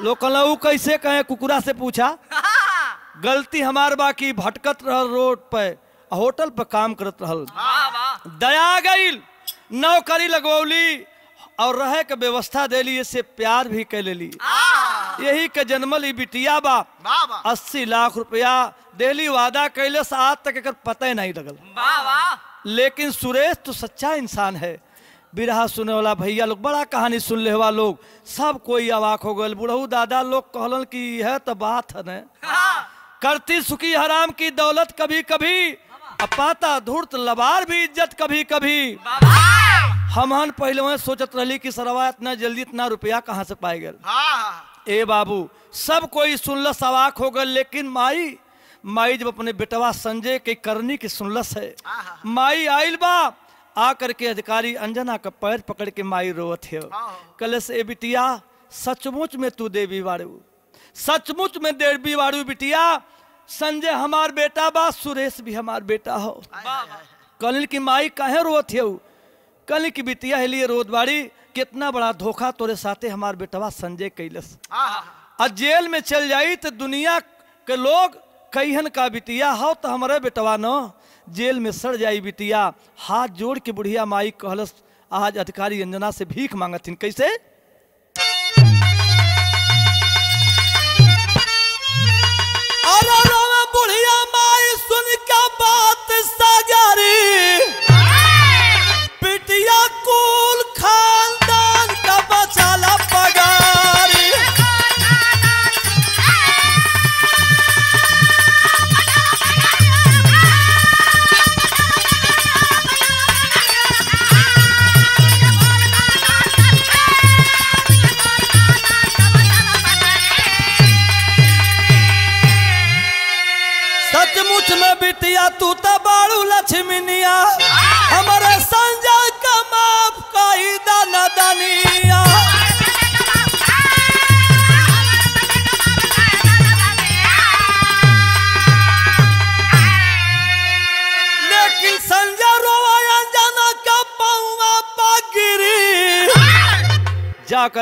लोग कहला, ऊ कैसे कहे? कुकुरा से पूछा। गलती हमार बाकी भटकत रहल रोड पे होटल पे काम करत रहल। दया गई नौकरी लगवली और रहे के व्यवस्था देली इससे प्यार भी कर लेली। यही के जन्मल बिटिया बा। अस्सी लाख रुपया देली वादा कैले से आज तक एक पता ही नहीं लगल। लेकिन सुरेश तो सच्चा इंसान है। बिरहा सुने वाला भैया लोग बड़ा कहानी सुन ले हुआ लोग। सब कोई अवाक हो गए बुढ़ऊ दादा लोग कहलन कि यह तो बात है न। करती सुखी हराम की दौलत कभी कभी अपाता धूर्त लबार भी इज़्ज़त कभी कभी हमहन पहले वहाँ सोचत रही कि सरवा इतना जल्दी इतना रुपया कहाँ से पाए गए ए बाबू सब कोई सुनलस अवाक हो गए लेकिन माई माई जब अपने बेटवा संजय के करनी की सुनलस है। माई आइल बा आ करके अधिकारी अंजना का पैर पकड़ के माई रोवत है। कलस ए बिटिया सचमुच में तू देवी बाड़ू। सचमुच में देवी बाड़ू बिटिया संजय हमार बेटा बा सुरेश भी हमार बेटा हो। कल की माई कहे रोवत है कल की बिटिया है लिए रोत बाड़ी कितना बड़ा धोखा तोरे साथे हमार बेटवा संजय कैलस। और जेल में चल जाई तो दुनिया के लोग कईहन का बिटिया हो तो हमारे बेटवा न। जेल में सड़ जाई बिटिया। हाथ जोड़ के बुढ़िया माई कहलस, आज अधिकारी अंजना से भीख मांगत कैसे?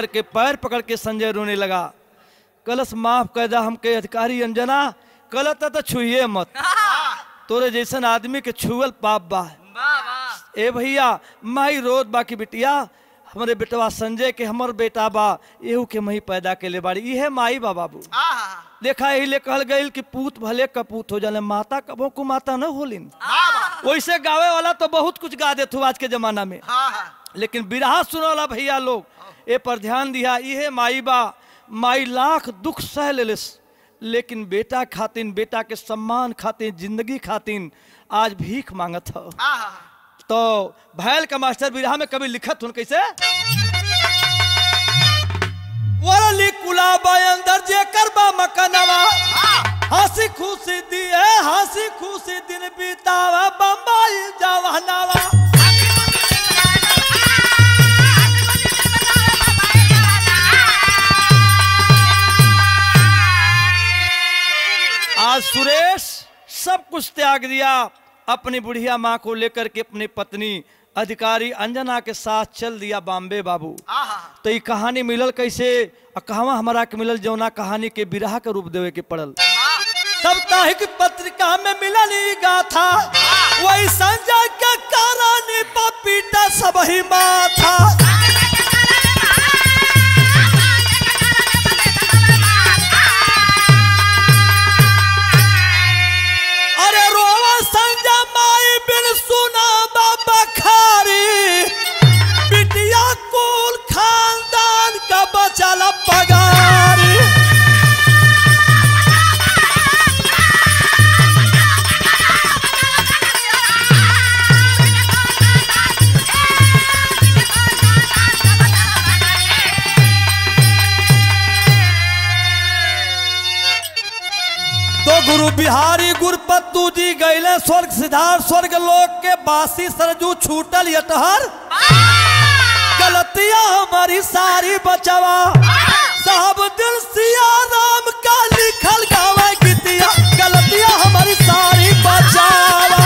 जा करके पैर पकड़ के संजय रोने लगा। कलश माफ़ कर दा हमके अधिकारी अंजना गलत तो छुइए मत। तोरे जैसन आदमी के छुअल पाप बा ए भैया माई रोद बाकी बिटिया हमारे बेटवा संजय के हमर बेटा बा एहू के मही पैदा के ले बाड़ी। इहे माई बा बाबू। देखा यही ले कहल गई कि पूत भले कपूत हो जाने माता कबो को माता न होलिन। वैसे गावे वाला तो बहुत कुछ गा देत आज के जमाना में। लेकिन बिरहा सुने वाला भैया लोग ए पर ध्यान दिया इहे माई बा माई लाख दुख सह लेलिस। लेकिन बेटा खातिन बेटा के सम्मान खातिन ज़िंदगी खातिन आज भीख मांगत हो। तो भैल का मास्टर बिरहा में कभी लिखत हुन कैसे वरली कुलाबा अंदर जे करबा मकनवा हँसी खुशी दिए हँसी खुशी दिन बीतावा बम्बई जवानावा सुरेश सब कुछ त्याग दिया। अपनी बुढ़िया माँ को लेकर के अपनी पत्नी अधिकारी अंजना के साथ चल दिया बॉम्बे बाबू। तो ये कहानी मिलल कैसे? कहवा हमारा के मिलल जौना कहानी के विराह के रूप देवे के पड़ल। साप्ताहिक पत्रिका में मिलल गाथा। वही संजय के जाई पपीता सब ही माथा। गुरु बिहारी गुरपत्तू जी गैले स्वर्ग सिद्धार्थ स्वर्ग लोक के बासी सरजू छूटल यटहर गलतिया हमारी सारी बचवा। साहब दिल सिया राम का लिखल गावे गीतिया। गलतियाँ हमारी सारी बचावा।